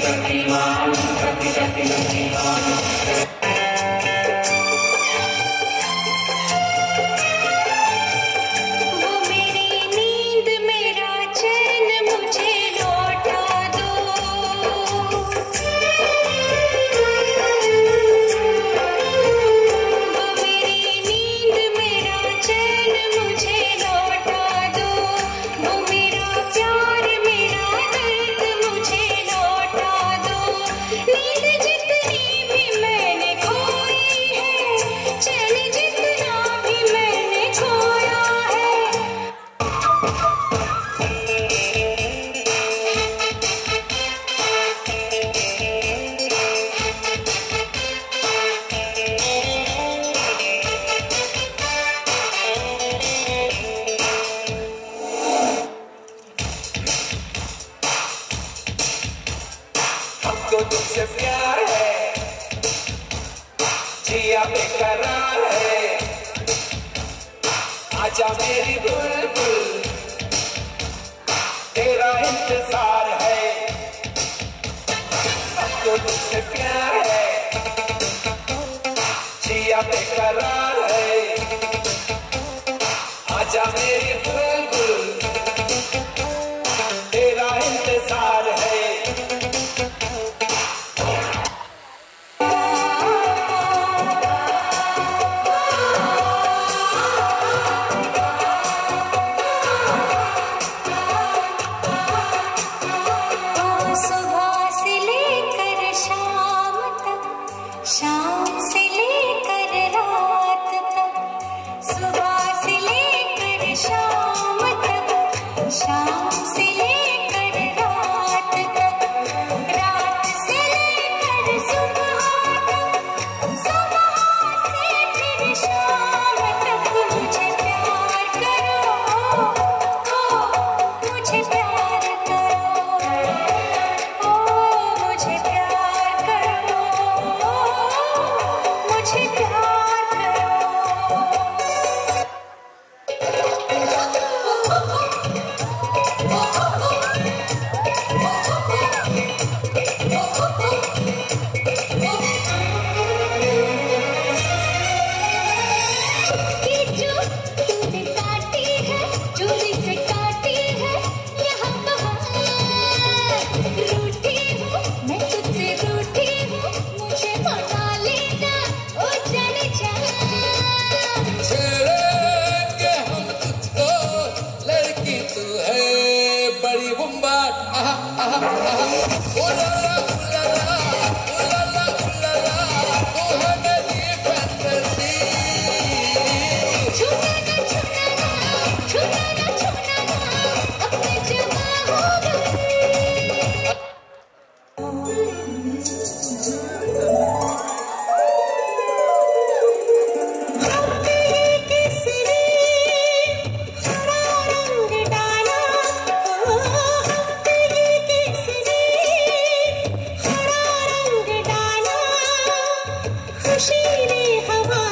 Thank you. से प्यार है। जिया बेकरार है। आजा मेरी बुलबुल। तेरा इंतज़ार है। हमको तो मुझसे प्यार है। जिया बेकरार है। आजा मेरी बुलबुल। Tchau, Woo! खुशी रे हवा